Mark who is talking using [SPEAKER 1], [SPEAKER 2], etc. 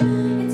[SPEAKER 1] It's